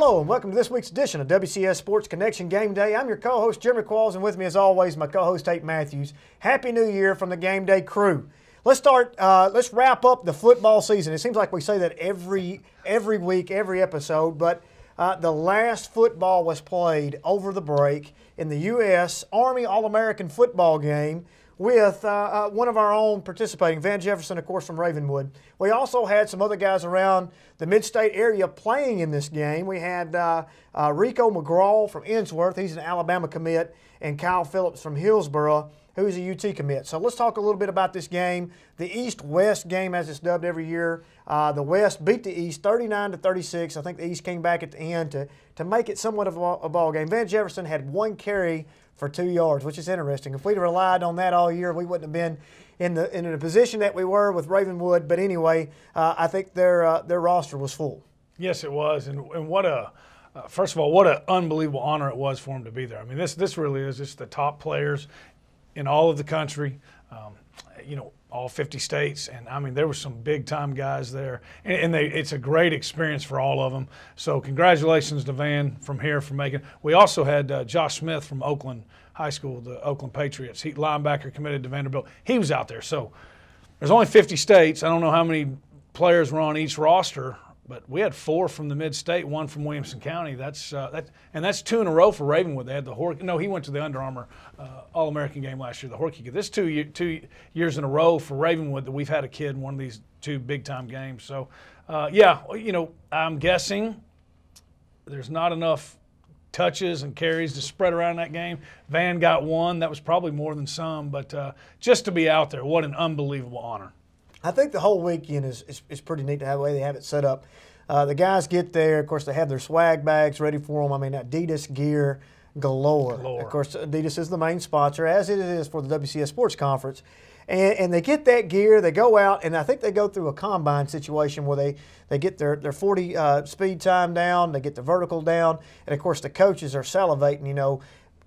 Hello and welcome to this week's edition of WCS Sports Connection Game Day. I'm your co-host Jeremy Qualls, and with me, as always, my co-host Tate Mathews. Happy New Year from the Game Day crew. Let's start. Uh, let's wrap up the football season. It seems like we say that every every week, every episode, but uh, the last football was played over the break in the U.S. Army All-American football game with uh, uh, one of our own participating, Van Jefferson, of course, from Ravenwood. We also had some other guys around the mid state area playing in this game. We had uh, uh, Rico McGraw from Ensworth, he's an Alabama commit, and Kyle Phillips from Hillsboro, who's a UT commit. So let's talk a little bit about this game. The East West game, as it's dubbed every year. Uh, the West beat the East 39 to 36. I think the East came back at the end to, to make it somewhat of a, a ball game. Van Jefferson had one carry for two yards, which is interesting. If we'd relied on that all year, we wouldn't have been in the in the position that we were with Ravenwood. But anyway, uh, I think their uh, their roster was full. Yes, it was, and and what a uh, first of all, what an unbelievable honor it was for him to be there. I mean, this this really is just the top players in all of the country. Um, you know, all 50 states, and I mean there were some big time guys there, and, and, they, it's a great experience for all of them. So congratulations to Van from here for making. We also had uh, Josh Smith from Oakland High School, the Oakland Patriots. He linebacker committed to Vanderbilt. He was out there. So there's only 50 states. I don't know how many players were on each roster but we had four from the mid-state, one from Williamson County. That's uh, that, and that's two in a row for Ravenwood. They had the Hor- no, he went to the Under Armour uh, All-American game last year, the Horky. This two two years in a row for Ravenwood that we've had a kid in one of these two big-time games. So, uh, yeah, you know, I'm guessing there's not enough touches and carries to spread around that game. Van got one. That was probably more than some, but uh, just to be out there, what an unbelievable honor. I think the whole weekend is, is, is pretty neat to have the way they have it set up. Uh, the guys get there. Of course, they have their swag bags ready for them. I mean, Adidas gear galore. galore. Of course, Adidas is the main sponsor, as it is for the WCS Sports Conference. And, and, they get that gear, they go out, and I think they go through a combine situation where they, they get their, their 40 uh, speed time down, they get the vertical down, and of course the coaches are salivating, you know,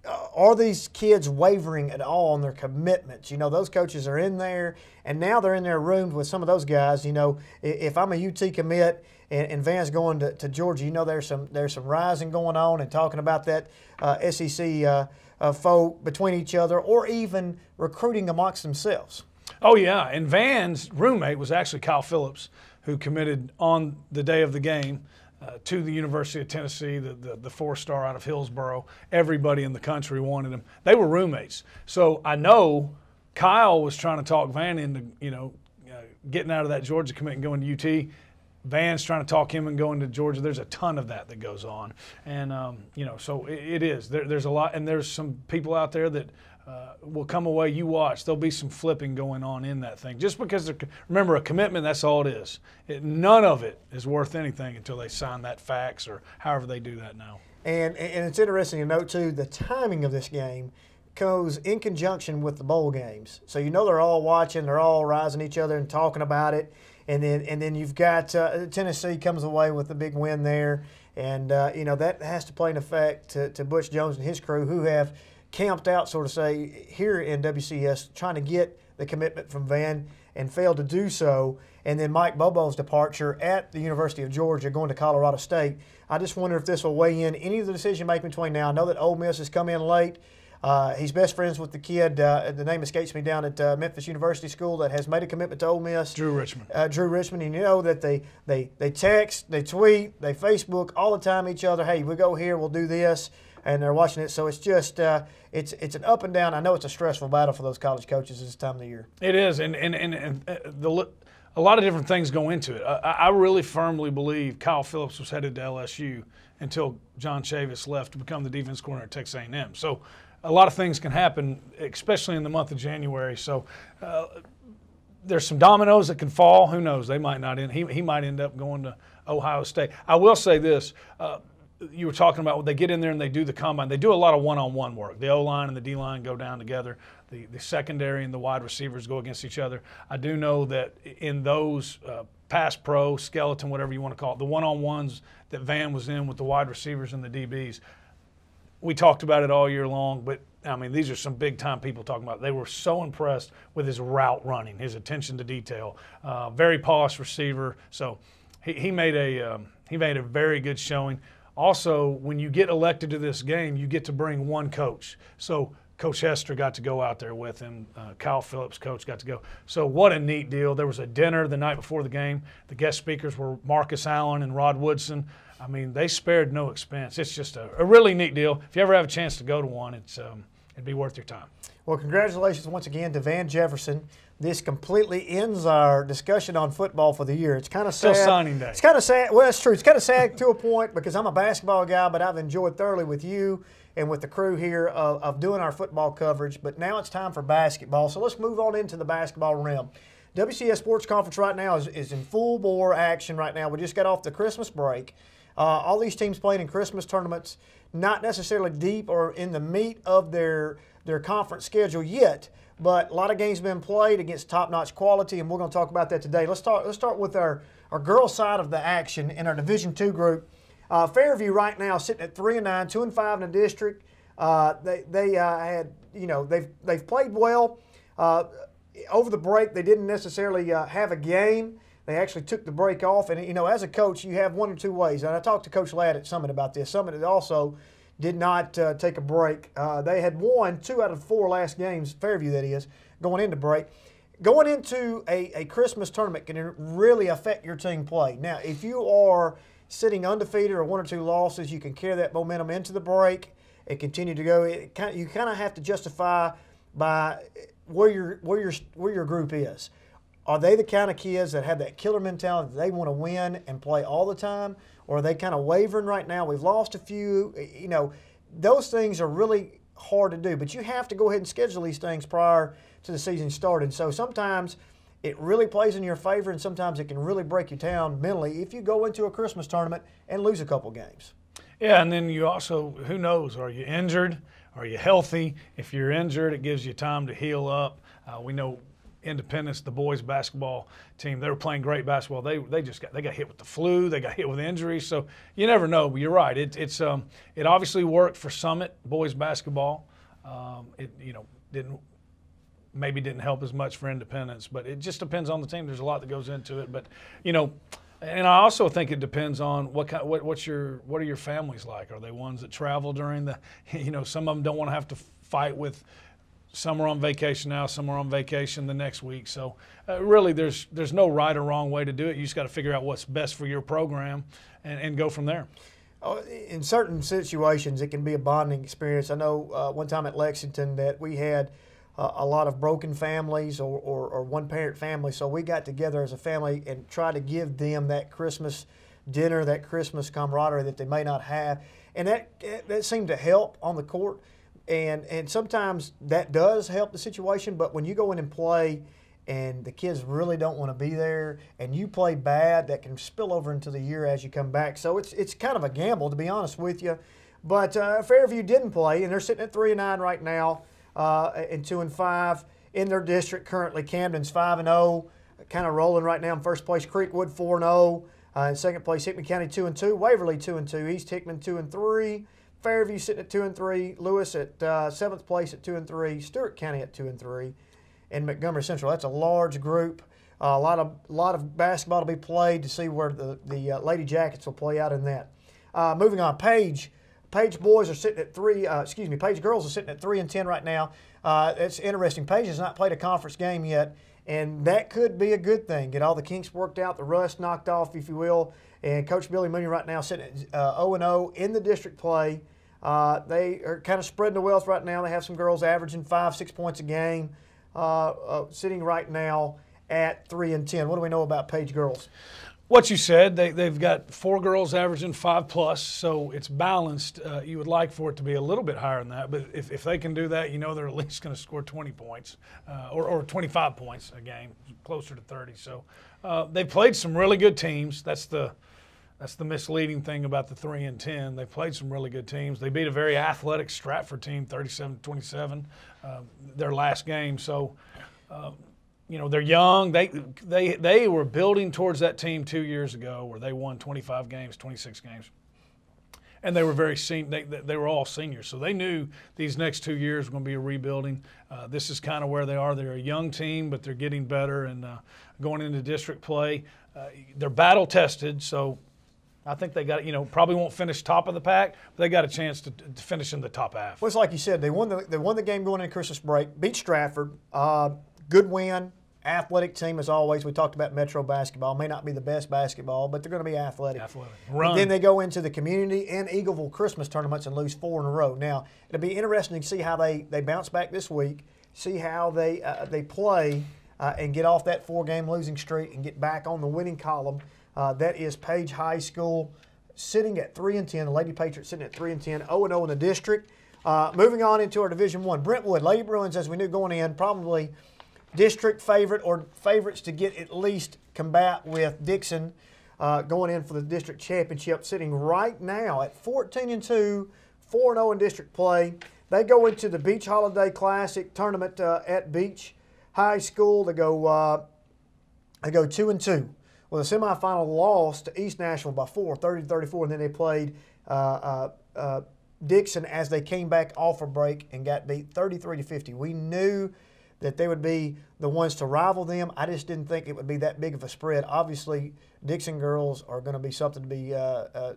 are these kids wavering at all on their commitments? You know, those coaches are in there, and now they're in their rooms with some of those guys. You know, if I'm a UT commit and, and Van's going to, to Georgia, you know, there's some there's some rising going on and talking about that uh, SEC uh, uh, foe between each other, or even recruiting amongst themselves. Oh yeah, and Van's roommate was actually Kyle Phillips, who committed on the day of the game uh, to the University of Tennessee, the, the, the four star out of Hillsboro. Everybody in the country wanted him. They were roommates. So I know Kyle was trying to talk Van into, you know, uh, getting out of that Georgia commit and going to UT. Van's trying to talk him and going to Georgia. There's a ton of that that goes on, and um, you know, so it, it is. There, there's a lot, and there's some people out there that uh, will come away. You watch. There'll be some flipping going on in that thing. Just because remember a commitment, that's all it is. It, none of it is worth anything until they sign that fax or however they do that now. And and it's interesting to note too the timing of this game goes in conjunction with the bowl games. So you know they're all watching, they're all rising each other and talking about it. And then and then you've got uh, Tennessee comes away with a big win there, and uh, you know that has to play an effect to, to Butch Jones and his crew who have camped out, sort of say, here in WCS, trying to get the commitment from Van and failed to do so. And then Mike Bobo's departure at the University of Georgia, going to Colorado State. I just wonder if this will weigh in any of the decision making between now. I know that Ole Miss has come in late. Uh, he's best friends with the kid. Uh, the name escapes me down at uh, Memphis University School that has made a commitment to Ole Miss. Drew Richmond. Uh, Drew Richmond, and you know that they they they text, they tweet, they Facebook all the time each other. Hey, we go here, we'll do this and they're watching it. So it's just uh, it's it's an up and down. I know it's a stressful battle for those college coaches this time of the year. It is, and and and, and uh, the a lot of different things go into it. I, I, really firmly believe Kyle Phillips was headed to LSU until John Chavis left to become the defense coordinator at Texas A&M. So a lot of things can happen, especially in the month of January. So. Uh, there's some dominoes that can fall. Who knows? They might not end. He, he might end up going to Ohio State. I will say this: uh, you were talking about they get in there and they do the combine. They do a lot of one-on-one work. The O line and the D line go down together. The the secondary and the wide receivers go against each other. I do know that in those uh, pass pro, skeleton, whatever you want to call it, the one-on-ones that Van was in with the wide receivers and the DBs. We talked about it all year long, but I mean, these are some big time people talking about. It. They were so impressed with his route running, his attention to detail. Uh, very polished receiver. So he, he made a um, he made a very good showing also, when you get elected to this game, you get to bring one coach. So Coach Hester got to go out there with him. Uh, Kyle Phillips, coach, got to go. So what a neat deal. There was a dinner the night before the game. The guest speakers were Marcus Allen and Rod Woodson. I mean, they spared no expense. It's just a, a really neat deal. If you ever have a chance to go to one, it's um, it'd be worth your time. Well, congratulations once again to Van Jefferson. This completely ends our discussion on football for the year. It's kind of sad. Still signing day. It's kind of sad. Well, it's true. It's kind of sad to a point because I'm a basketball guy, but I've enjoyed thoroughly with you and with the crew here of, of doing our football coverage. But now it's time for basketball. So let's move on into the basketball realm. WCS Sports Conference right now is, is in full bore action right now. We just got off the Christmas break. Uh, all these teams playing in Christmas tournaments, not necessarily deep or in the meat of their their conference schedule yet, but a lot of games been played against top-notch quality, and we're going to talk about that today. Let's start. Let's start with our our girls side of the action in our Division Two group. Uh, Fairview right now sitting at three and nine, two and five in the district. Uh, they they uh, had you know they've they've played well. Uh, over the break, they didn't necessarily uh, have a game. They actually took the break off, and you know, as a coach, you have one or two ways. And I talked to Coach Ladd at Summit about this. Summit is also did not uh, take a break. Uh, they had won two out of four last games, Fairview that is, going into break. Going into a, a Christmas tournament can really affect your team play. Now, if you are sitting undefeated or one or two losses, you can carry that momentum into the break and continue to go. It you kind of have to justify by where your where your where your group is. Are they the kind of kids that have that killer mentality that they want to win and play all the time? Or are they kind of wavering right now? We've lost a few. You know, those things are really hard to do, but you have to go ahead and schedule these things prior to the season starting. So sometimes it really plays in your favor, and sometimes it can really break you down mentally if you go into a Christmas tournament and lose a couple games. Yeah, and then you also, who knows, are you injured? Are you healthy? If you're injured, it gives you time to heal up. Uh, we know Independence, the boys basketball team, they were playing great basketball. They they just got they got hit with the flu, they got hit with injuries. So you never know. But you're right. It, it's um, it obviously worked for Summit boys basketball. Um, it you know didn't maybe didn't help as much for Independence, but it just depends on the team. There's a lot that goes into it, but you know. And I also think it depends on what kind, what, what's your, what are your families like? Are they ones that travel during the, you know, some of them don't want to have to fight with some are on vacation now, some are on vacation the next week. So uh, really, there's there's no right or wrong way to do it. You just got to figure out what's best for your program and, and go from there. Oh, in certain situations, it can be a bonding experience. I know uh, one time at Lexington that we had uh, a lot of broken families or, or, or one parent families, so we got together as a family and tried to give them that Christmas dinner, that Christmas camaraderie that they may not have, and that that seemed to help on the court and and sometimes that does help the situation. But when you go in and play, and the kids really don't want to be there, and you play bad, that can spill over into the year as you come back. So it's it's kind of a gamble, to be honest with you. But uh, Fairview didn't play, and they're sitting at three and nine right now, uh, and two and five in their district currently. Camden's five and zero, oh, kind of rolling right now in first place. Creekwood four and zero. Oh, uh, in second place, Hickman County two and two, Waverly two and two, East Hickman two and three, Fairview sitting at two and three, Lewis at uh, seventh place at two and three, Stewart County at two and three, and Montgomery Central. That's a large group. Uh, a lot of lot of basketball to be played to see where the the uh, Lady Jackets will play out in that. Uh, moving on, Page. Page boys are sitting at three. Uh, excuse me, Page girls are sitting at three and ten right now. Uh, it's interesting. Page has not played a conference game yet, and that could be a good thing. Get all the kinks worked out, the rust knocked off, if you will. And Coach Billy Mooney right now sitting at 0 and 0 in the district play. Uh, they are kind of spreading the wealth right now. They have some girls averaging five, six points a game, uh, uh, sitting right now at three and ten. What do we know about Page girls? What you said, they, they've got four girls averaging five plus, so it's balanced. Uh, you would like for it to be a little bit higher than that, but if, if they can do that, you know they're at least going to score 20 points uh, or, or 25 points a game, closer to 30. So uh, they've played some really good teams. That's the that's the misleading thing about the three and ten. They played some really good teams. They beat a very athletic Stratford team, 37-27, uh, their last game. So, uh, you know, they're young. They they they were building towards that team two years ago, where they won 25 games, 26 games, and they were very sen- they, they were all seniors, so they knew these next two years were going to be a rebuilding. Uh, this is kind of where they are. They're a young team, but they're getting better and uh, going into district play. Uh, they're battle tested, so I think they got you know probably won't finish top of the pack, but they got a chance to, to finish in the top half. Well, it's like you said, they won the they won the game going into Christmas break, beat Stratford, uh, good win, athletic team as always. We talked about Metro basketball. May not be the best basketball, but they're going to be athletic. Athletic. And Run. then they go into the community and Eagleville Christmas tournaments and lose four in a row. Now it'll be interesting to see how they, they bounce back this week, see how they uh, they play uh, and get off that four game losing streak and get back on the winning column. Uh, that is Page High School sitting at three and ten. The Lady Patriots sitting at three and 10, 0 and 0 in the district. Uh, moving on into our Division One, Brentwood Lady Bruins, as we knew going in, probably district favorite or favorites to get at least combat with Dixon uh, going in for the district championship, sitting right now at 14 and 2, 4 0 in district play. They go into the Beach Holiday Classic tournament uh, at Beach High School. They go uh, they go two and two. Well, the semifinal lost to East Nashville by four, 30 34, and then they played uh, uh, uh, Dixon as they came back off a break and got beat 33 to 50. We knew that they would be the ones to rival them. I just didn't think it would be that big of a spread. Obviously, Dixon girls are going to be something to be uh, uh,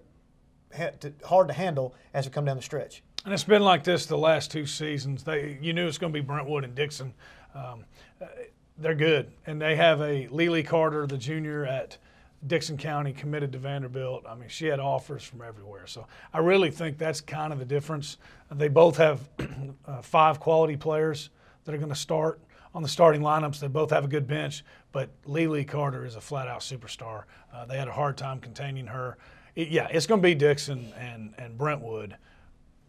to, hard to handle as we come down the stretch. And it's been like this the last two seasons. They, you knew it's going to be Brentwood and Dixon. Um, they're good, and they have a Lily Carter, the junior at Dixon County, committed to Vanderbilt. I mean, she had offers from everywhere. So I really think that's kind of the difference. They both have uh, five quality players that are going to start on the starting lineups. They both have a good bench, but Lily Carter is a flat-out superstar. Uh, they had a hard time containing her. It, yeah, it's going to be Dixon and and Brentwood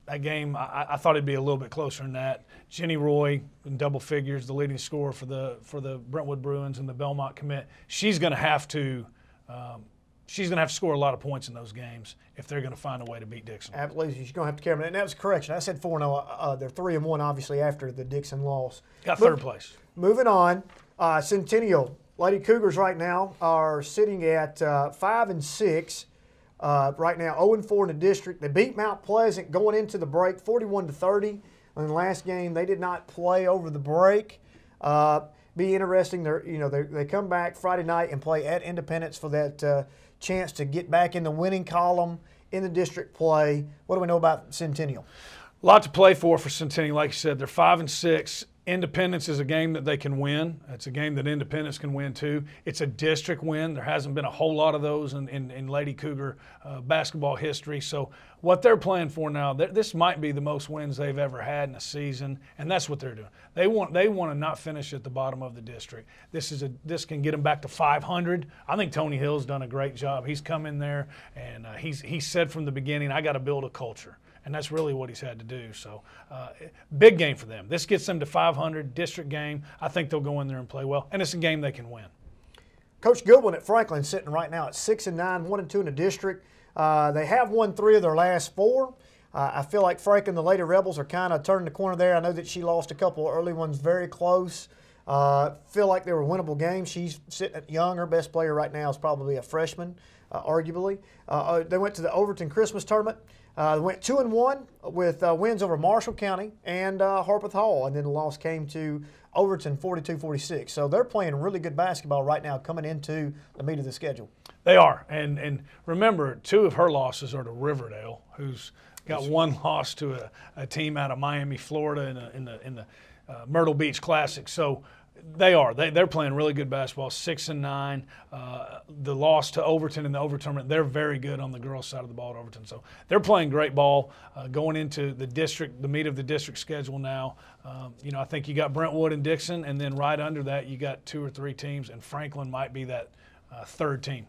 that game, I, I, thought it'd be a little bit closer than that. Jenny Roy in double figures, the leading scorer for the for the Brentwood Bruins and the Belmont commit. She's going to have to. Um, she's going to have to score a lot of points in those games if they're going to find a way to beat Dixon. Absolutely, she's going to have to carry them. And that was a correction. I said four. No, uh, they're three and one, obviously after the Dixon loss. Got third place. Moving on, uh, Centennial Lady Cougars right now are sitting at uh, five and six. Uh, right now, 0 4 in the district. They beat Mount Pleasant going into the break, 41 to 30. In the last game, they did not play over the break. Uh, be interesting. They're, you know, they come back Friday night and play at Independence for that uh, chance to get back in the winning column in the district play. What do we know about Centennial? A lot to play for for Centennial. Like you said, they're five and six. Independence is a game that they can win. It's a game that Independence can win too. It's a district win. There hasn't been a whole lot of those in, in, in Lady Cougar uh, basketball history. So, what they're playing for now, this might be the most wins they've ever had in a season, and that's what they're doing. They want they want to not finish at the bottom of the district. This is a this can get them back to 500. I think Tony Hill's done a great job. He's come in there and uh, he's he said from the beginning, I got to build a culture and that's really what he's had to do. So, uh, big game for them. This gets them to 500 district game. I think they'll go in there and play well, and it's a game they can win. Coach Goodwin at Franklin sitting right now at six and nine, one and two in the district. Uh, they have won three of their last four. Uh, I feel like Franklin, the Lady Rebels, are kind of turning the corner there. I know that she lost a couple early ones very close. Uh, feel like they were winnable games. She's sitting at young. Her best player right now is probably a freshman, uh, arguably. Uh, uh, they went to the Overton Christmas tournament. Uh, went two and one with uh, wins over Marshall County and uh, Harpeth Hall, and then the loss came to Overton 42-46. So they're playing really good basketball right now, coming into the meat of the schedule. They are, and and remember, two of her losses are to Riverdale, who's got one loss to a, a team out of Miami, Florida, in, a, in the in the uh, Myrtle Beach Classic. So they are. They, they're playing really good basketball, six and nine. Uh, the loss to Overton in the Overton tournament, they're very good on the girls' side of the ball at Overton. So they're playing great ball uh, going into the district, the meat of the district schedule now. Um, you know, I think you got Brentwood and Dixon, and then right under that, you got two or three teams, and Franklin might be that uh, third team.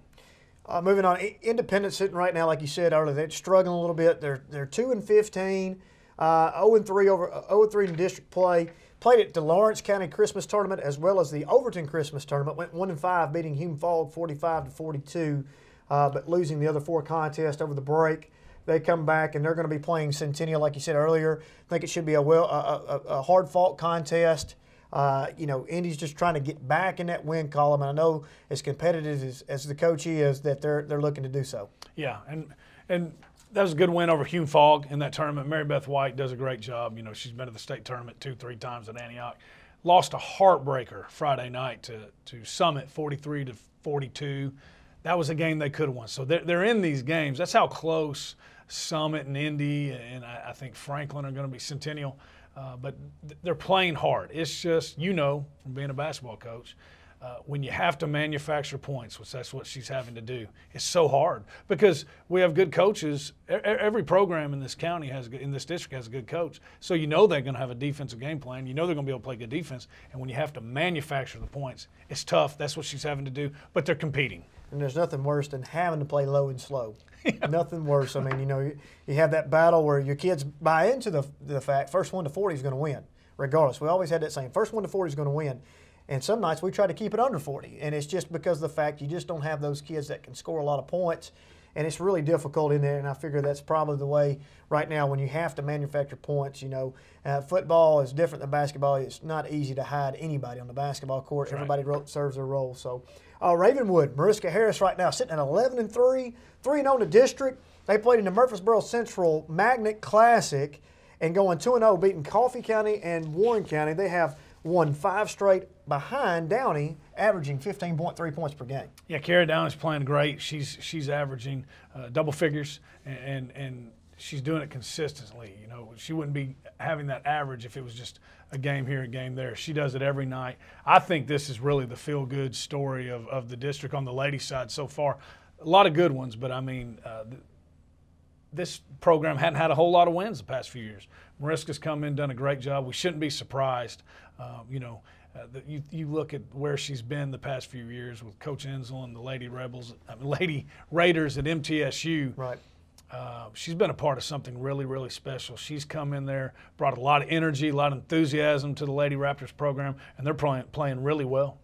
Uh, moving on, Independence sitting right now, like you said earlier, they're struggling a little bit. They're they're two and fifteen, uh, zero and three over zero uh, and three in district play. Played at the Lawrence County Christmas Tournament as well as the Overton Christmas Tournament. Went one and five, beating Hume Fogg 45 to 42, uh, but losing the other four contests over the break. They come back and they're going to be playing Centennial, like you said earlier. I think it should be a well a, a, a hard fought contest. Uh, you know, Indy's just trying to get back in that win column, and I know as competitive as, as the coach is, that they're they're looking to do so. Yeah, and and that was a good win over Hume Fogg in that tournament. Mary Beth White does a great job. You know, she's been to the state tournament two, three times at Antioch. Lost a heartbreaker Friday night to, to Summit, 43 to 42. that was a game they could have won. So they're, they're in these games. That's how close Summit and Indy and I, I think Franklin are going to be Centennial. Uh, but th- they're playing hard. It's just, you know, from being a basketball coach, uh, when you have to manufacture points, which that's what she's having to do, it's so hard because we have good coaches. Every program in this county has, in this district has a good coach. So you know they're going to have a defensive game plan. You know they're going to be able to play good defense. And when you have to manufacture the points, it's tough. That's what she's having to do. But they're competing. And there's nothing worse than having to play low and slow. nothing worse. I mean, you know, you, you have that battle where your kids buy into the, the fact first one to 40 is going to win, regardless. We always had that saying first one to 40 is going to win. And some nights we try to keep it under 40. And it's just because of the fact you just don't have those kids that can score a lot of points. And it's really difficult in there. And I figure that's probably the way right now when you have to manufacture points. You know, uh, football is different than basketball. It's not easy to hide anybody on the basketball court. Right. Everybody serves their role. So, uh, Ravenwood, Mariska Harris right now sitting at 11 and 3, 3 0 in the district. They played in the Murfreesboro Central Magnet Classic and going 2 0, beating Coffee County and Warren County. They have won five straight behind Downey, averaging 15.3 points per game. Yeah, Kara Downey's playing great. She's she's averaging uh, double figures, and, and, and she's doing it consistently. You know, she wouldn't be having that average if it was just a game here, a game there. She does it every night. I think this is really the feel good story of, of the district on the ladies' side so far. A lot of good ones, but I mean, uh, this program hadn't had a whole lot of wins the past few years. Mariska's come in, done a great job. We shouldn't be surprised. Uh, you know, uh, the, you, you look at where she's been the past few years with Coach Insell and the Lady Rebels, I mean, Lady Raiders at MTSU. Right. Uh, she's been a part of something really, really special. She's come in there, brought a lot of energy, a lot of enthusiasm to the Lady Raptors program, and they're playing, playing really well.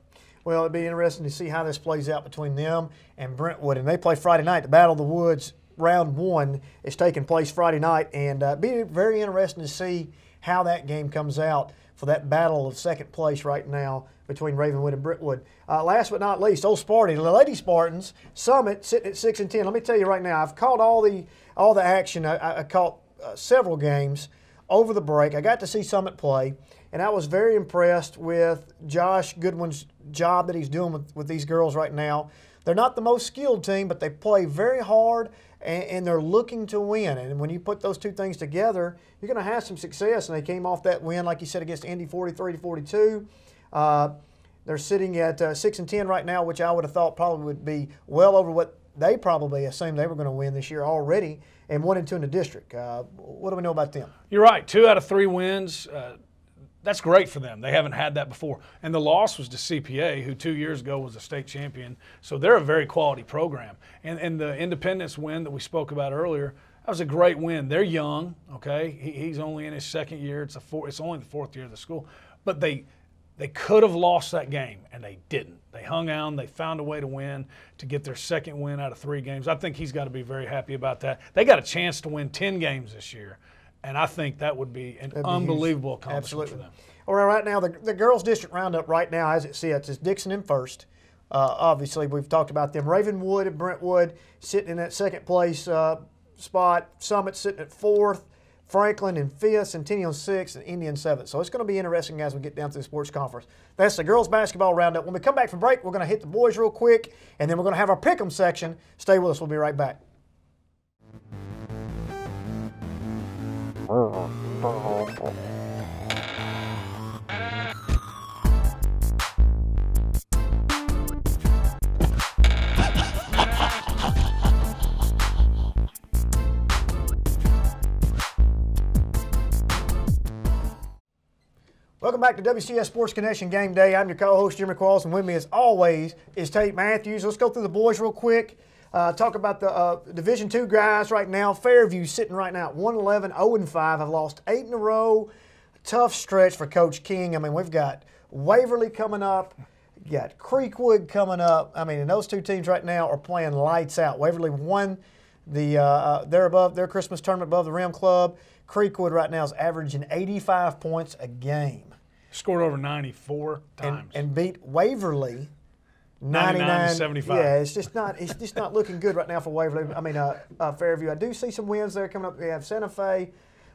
Well, it'd be interesting to see how this plays out between them and Brentwood. And they play Friday night, the Battle of the Woods round one is taking place Friday night, and uh, be very interesting to see how that game comes out for that battle of second place right now between Ravenwood and Brentwood. Uh, last but not least, Old Sparty, the Lady Spartans, Summit sitting at six and ten. Let me tell you right now, I've caught all the all the action. I, I caught uh, several games over the break. I got to see Summit play, and I was very impressed with Josh Goodwin's job that he's doing with, with these girls right now. They're not the most skilled team, but they play very hard and, and they're looking to win. And when you put those two things together, you're going to have some success. And they came off that win, like you said, against Indy 43 to 42. Uh, they're sitting at uh, 6 and 10 right now, which I would have thought probably would be well over what they probably assumed they were going to win this year already, and one and two in the district. Uh, what do we know about them? You're right. Two out of three wins. That's great for them. They haven't had that before. And the loss was to CPA, who two years ago was a state champion. So they're a very quality program. And, and the Independence win that we spoke about earlier, that was a great win. They're young, okay? He, he's only in his second year. It's a four, it's only the fourth year of the school. But they they could have lost that game, and they didn't. They hung on. They found a way to win to get their second win out of three games. I think he's got to be very happy about that. They got a chance to win 10 games this year. And I think that would be an That'd unbelievable be accomplishment Absolutely. for them. All right, right now, the, the girls' district roundup right now, as it sits, is Dixon in first. Uh, obviously, we've talked about them. Ravenwood and Brentwood sitting in that second place uh, spot. Summit sitting at fourth. Franklin in fifth, Centennial sixth, and Indian seventh. So it's going to be interesting as we get down to the sports conference. That's the girls basketball roundup. When we come back from break, we're going to hit the boys real quick, and then we're going to have our pick'em section. Stay with us. We'll be right back. Welcome back to WCS Sports Connection Game Day. I'm your co-host Jimmy Qualls, and with me, as always, is Tate Mathews. Let's go through the boys real quick. Uh, talk about the uh, Division Two guys right now. Fairview sitting right now at 111, 0 and 5. Have lost eight in a row. Tough stretch for Coach King. I mean, we've got Waverly coming up. You got Creekwood coming up. I mean, and those two teams right now are playing lights out. Waverly won the uh, uh they're above their Christmas tournament above the Rim Club. Creekwood right now is averaging 85 points a game. Scored over 94 times. And, and beat Waverly 99 75. Yeah, it's just not it's just not looking good right now for Waverly. I mean, uh, uh, Fairview. I do see some wins there coming up. We have Santa Fe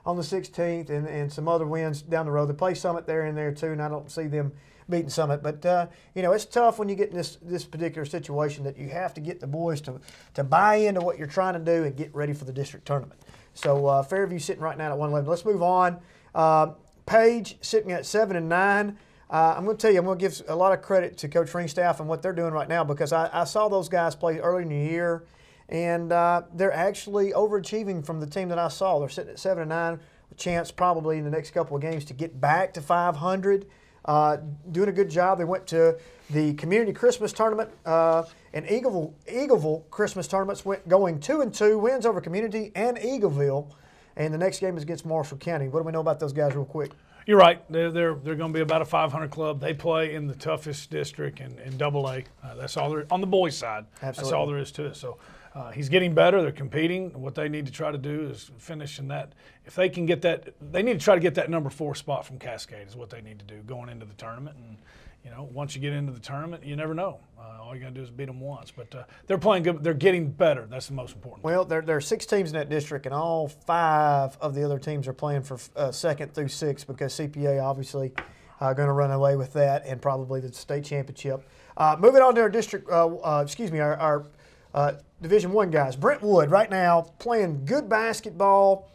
on the 16th and, and some other wins down the road. They play Summit there in there too, and I don't see them beating Summit. But uh, you know, it's tough when you get in this this particular situation that you have to get the boys to to buy into what you're trying to do and get ready for the district tournament. So uh, Fairview sitting right now at 111. Let's move on. Uh, Page sitting at seven and nine. Uh, I'm going to tell you, I'm going to give a lot of credit to Coach Ringstaff and what they're doing right now because I, I saw those guys play early in the year, and uh, they're actually overachieving from the team that I saw. They're sitting at seven and nine, with chance probably in the next couple of games to get back to 500. Uh, doing a good job. They went to the community Christmas tournament uh, and Eagleville, Eagleville Christmas tournaments went going two and two wins over community and Eagleville, and the next game is against Marshall County. What do we know about those guys, real quick? You're right. They're they're, they're going to be about a 500 club. They play in the toughest district in, in Double A. Uh, that's all there on the boys' side. Absolutely. That's all there is to it. So. Uh, he's getting better. They're competing. What they need to try to do is finish in that. If they can get that, they need to try to get that number four spot from Cascade. Is what they need to do going into the tournament. And you know, once you get into the tournament, you never know. Uh, all you got to do is beat them once. But uh, they're playing good. They're getting better. That's the most important. Well, there, there are six teams in that district, and all five of the other teams are playing for uh, second through six because CPA obviously uh, going to run away with that and probably the state championship. Uh, moving on to our district, uh, excuse me, our, our Division One guys. Brentwood right now playing good basketball,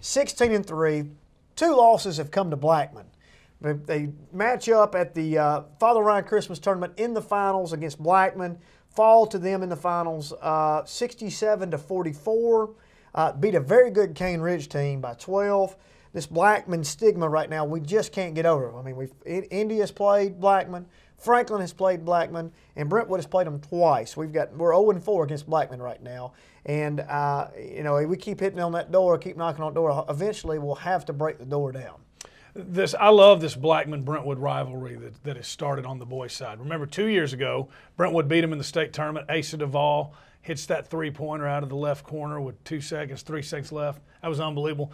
16 and three. Two losses have come to Blackman. They, match up at the uh, Father Ryan Christmas tournament in the finals against Blackman. Fall to them in the finals, uh, 67 to 44. Uh, beat a very good Cane Ridge team by 12. This Blackman stigma right now, we just can't get over. I mean, we Indy has played Blackman, Franklin has played Blackman, and Brentwood has played them twice. We've got we're 0 and 4 against Blackman right now, and uh, you know we keep hitting on that door, keep knocking on the door. Eventually, we'll have to break the door down this I love this Blackman Brentwood rivalry that, that has started on the boys' side. Remember, two years ago, Brentwood beat him in the state tournament. Asa Duvall hits that three pointer out of the left corner with two seconds, three seconds left. That was unbelievable.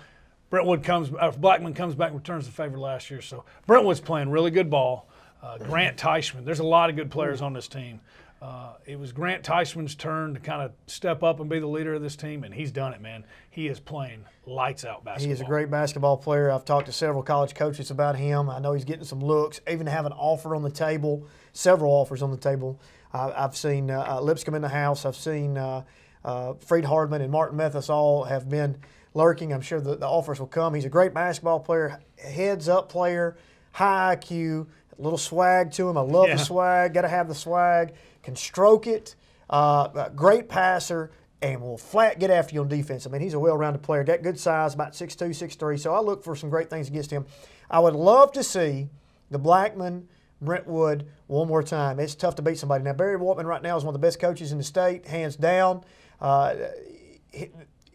Brentwood comes, uh, Blackman comes back and returns the favor last year. So Brentwood's playing really good ball. Uh, Grant Teichman, there's a lot of good players on this team. Uh, it was Grant Teichman's turn to kind of step up and be the leader of this team, and he's done it, man. He is playing lights out basketball. He is a great basketball player. I've talked to several college coaches about him. I know he's getting some looks, even have an offer on the table, several offers on the table. Uh, I've seen uh, uh Lipscomb in the house. I've seen uh, uh, Freed-Hardeman and Martin Methodist all have been lurking. I'm sure the, the offers will come. He's a great basketball player, heads up player, high IQ, a little swag to him. I love yeah. the swag. Got to have the swag can stroke it, uh, great passer, and will flat get after you on defense. I mean, he's a well-rounded player, got good size, about 6'2", 6'3", so I look for some great things against him. I would love to see the Blackman Brentwood one more time. It's tough to beat somebody. Now, Barry Waltman right now is one of the best coaches in the state, hands down. Uh,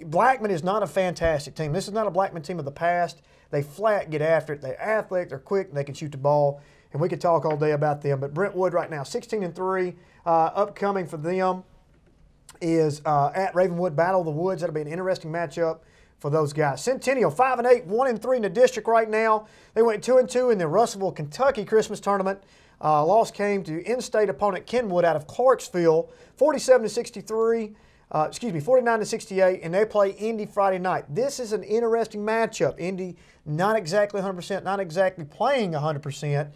Blackman is not a fantastic team. This is not a Blackman team of the past. They flat get after it. They're athletic, they're quick, and they can shoot the ball. And we could talk all day about them. But Brentwood right now, 16 and 3. Uh, upcoming for them is uh, at Ravenwood Battle of the Woods. That'll be an interesting matchup for those guys. Centennial five and eight, one and three in the district right now. They went two and two in the Russellville, Kentucky Christmas tournament. Uh, loss came to in-state opponent Kenwood out of Clarksville, 47 to 63. Uh, excuse me, 49 to 68, and they play Indy Friday night. This is an interesting matchup. Indy not exactly 100%, not exactly playing 100%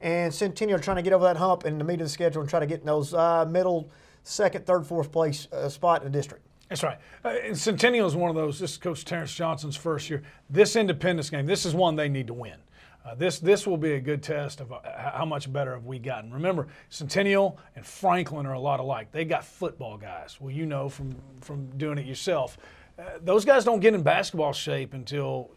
and Centennial trying to get over that hump in the meat of the schedule and try to get in those uh, middle, second, third, fourth place uh, spot in the district. That's right. Uh, Centennial is one of those. This is Coach Terrence Johnson's first year. This Independence game, this is one they need to win. Uh, this this will be a good test of uh, how much better have we gotten. Remember, Centennial and Franklin are a lot alike. They got football guys. Well, you know from from doing it yourself. Uh, those guys don't get in basketball shape until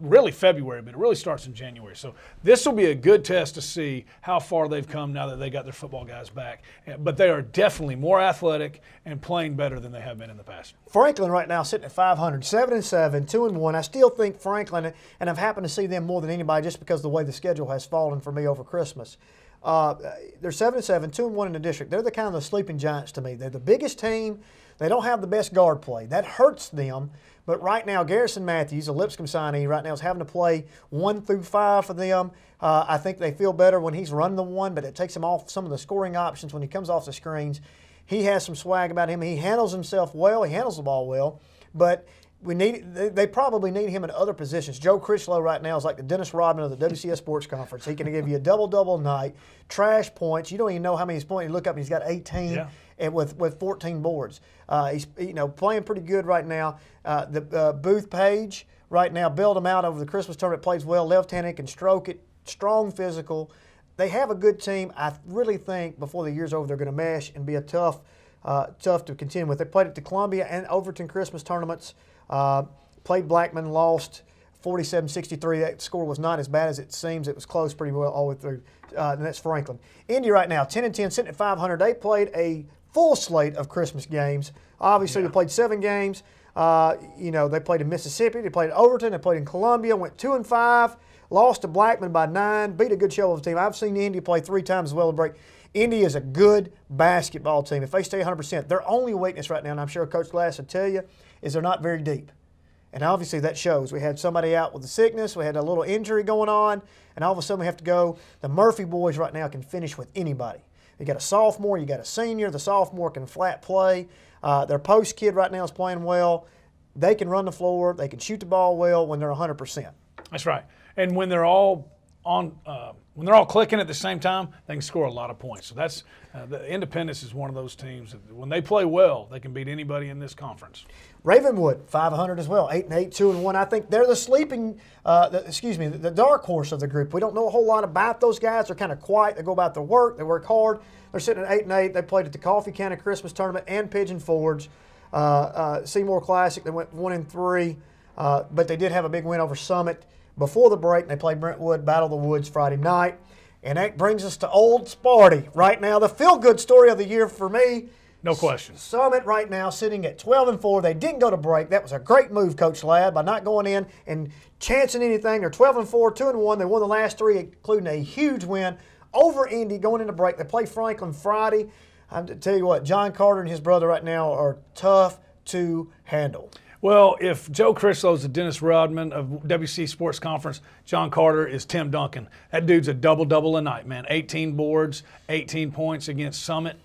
really February, but it really starts in January. So this will be a good test to see how far they've come now that they got their football guys back. But they are definitely more athletic and playing better than they have been in the past. Franklin right now sitting at 500, 7 and 7, 2 and 1. I still think Franklin, and I've happened to see them more than anybody just because the way the schedule has fallen for me over Christmas. Uh, they're 7 and 7, 2 and 1 in the district. They're the kind of the sleeping giants to me. They're the biggest team. They don't have the best guard play. That hurts them but right now, Garrison Mathews, a Lipscomb signee, right now is having to play one through five for them. Uh, I think they feel better when he's running the one, but it takes him off some of the scoring options when he comes off the screens. He has some swag about him. He handles himself well. He handles the ball well. But we need they, probably need him in other positions. Joe Critchlow right now is like the Dennis Rodman of the WCS Sports Conference. He can give you a double double night, trash points. You don't even know how many he's. You look up and he's got 18 Yeah. And with with 14 boards. Uh, he's you know playing pretty good right now. Uh, the uh, Booth Page right now bailed him out over the Christmas tournament. Plays well, left-handed, can stroke it, strong physical. They have a good team. I really think before the year's over, they're going to mesh and be a tough, uh, tough to contend with. They played at the Columbia and Overton Christmas tournaments. Uh, played Blackman, lost 47-63. That score was not as bad as it seems. It was close pretty well all the way through. Uh, and that's Franklin. Indy right now, 10 and 10, sitting at 500. They played a full slate of Christmas games. Obviously, they played seven games. Uh, you know, they played in Mississippi, they played in Overton, they played in Columbia, went two and five, lost to Blackman by nine, beat a good show of a team. I've seen Indy play three times as well to break. Indy is a good basketball team. If they stay 100%, their only weakness right now, and I'm sure Coach Glass will tell you, is they're not very deep. And obviously that shows. We had somebody out with a sickness, we had a little injury going on, and all of a sudden we have to go. The Murphy boys right now can finish with anybody. You got a sophomore, you got a senior. The sophomore can flat play. Uh, their post kid right now is playing well. They can run the floor. They can shoot the ball well when they're 100%. That's right. And when they're all on, uh, when they're all clicking at the same time, they can score a lot of points. So that's uh, the Independence is one of those teams that when they play well, they can beat anybody in this conference. Ravenwood, 500 as well, 8 and 8, 2 and 1. I think they're the sleeping, uh, the, excuse me, the, dark horse of the group. We don't know a whole lot about those guys. They're kind of quiet. They go about their work. They work hard. They're sitting at 8 and 8. They played at the Coffee Can County Christmas Tournament and Pigeon Forge. Uh, uh, Seymour Classic, they went 1 and 3, uh, but they did have a big win over Summit before the break. They play Brentwood, Battle of the Woods Friday night. And that brings us to Old Sparty. Right now, the feel good story of the year for me. No question. Summit right now sitting at 12 and 4. They didn't go to break. That was a great move, Coach Ladd, by not going in and chancing anything. They're 12 and 4, 2 and 1. They won the last three, including a huge win over Indy going into break. They play Franklin Friday. I tell you what, John Carter and his brother right now are tough to handle. Well, if Joe Critchlow is the Dennis Rodman of WC Sports Conference, John Carter is Tim Duncan. That dude's a double double a night, man. 18 boards, 18 points against Summit.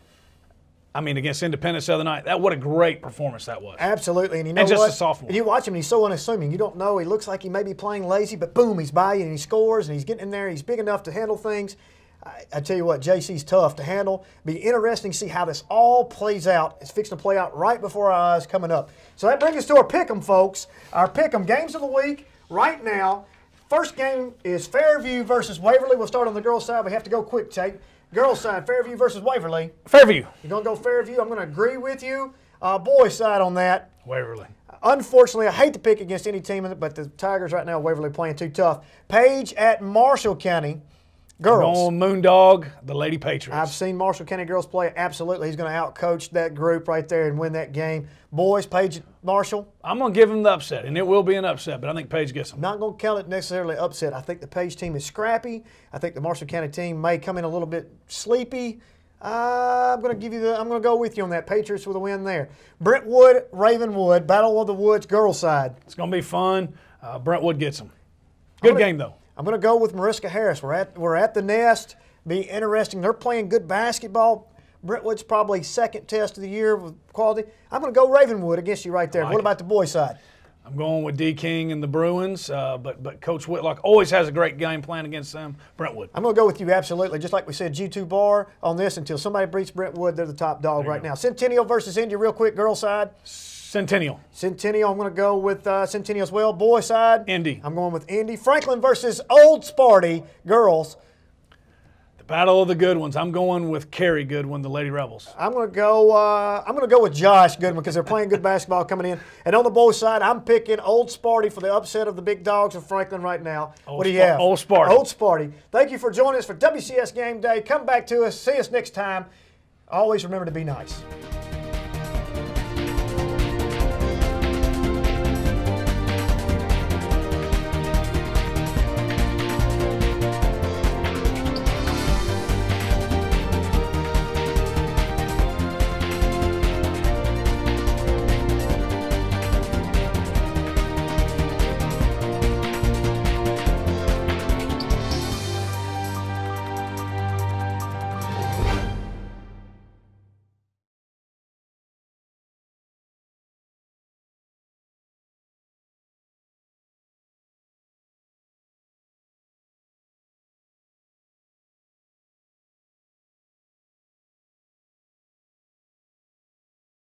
I mean, against Independence the other night. That what a great performance that was. Absolutely, and you know And just what? a sophomore. And you watch him, and he's so unassuming. You don't know. He looks like he may be playing lazy, but boom, he's by you and he scores, and he's getting in there. He's big enough to handle things. I, I tell you what, JC's tough to handle. Be interesting to see how this all plays out. It's fixing to play out right before our eyes coming up. So that brings us to our pick'em, folks. Our pick'em games of the week right now. First game is Fairview versus Waverly. We'll start on the girls' side. We have to go quick, Tate. Girls' side, Fairview versus Waverly. Fairview, You're going to go Fairview. I'm going to agree with you. Uh, boys' side on that. Waverly. Unfortunately, I hate to pick against any team, but the Tigers right now, Waverly playing too tough. Page at Marshall County. Girls. Going Moondog, the Lady Patriots. I've seen Marshall County girls play. Absolutely, he's going to outcoach that group right there and win that game. Boys, Page Marshall. I'm going to give them the upset, and it will be an upset, but I think Page gets them. Not going to count it necessarily upset. I think the Page team is scrappy. I think the Marshall County team may come in a little bit sleepy. Uh, I'm going to give you the. I'm going to go with you on that. Patriots with a win there. Brentwood, Ravenwood, Battle of the Woods, girls side. It's going to be fun. Uh, Brentwood gets them. Good gonna- game, though. I'm going to go with Mariska Harris. We're at we're at the nest. Be interesting. They're playing good basketball. Brentwood's probably second test of the year with quality. I'm going to go Ravenwood against you right there. like what it. about the boys side? I'm going with D King and the Bruins, uh, but but Coach Whitlock always has a great game plan against them. Brentwood. I'm going to go with you absolutely. Just like we said, G2 bar on this until somebody beats Brentwood. They're the top dog right now. Centennial versus India, real quick, girl side. Centennial. Centennial, I'm going to go with uh, Centennial as well. Boy side, Indy. I'm going with Indy. Franklin versus Old Sparty, girls. The battle of the good ones. I'm going with Carrie Goodwin, the Lady Rebels. I'm going to go. Uh, I'm going to go with Josh Goodman because they're playing good basketball coming in. And on the boys' side, I'm picking Old Sparty for the upset of the big dogs of Franklin right now. Old what do you Spar- have? Old Sparty. Old Sparty. Thank you for joining us for WCS Game Day. Come back to us. See us next time. Always remember to be nice.